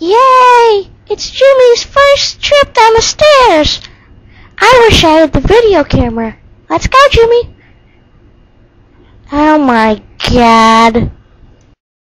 Yay! It's Jimmy's first trip down the stairs. I wish I had the video camera. Let's go, Jimmy. Oh my god.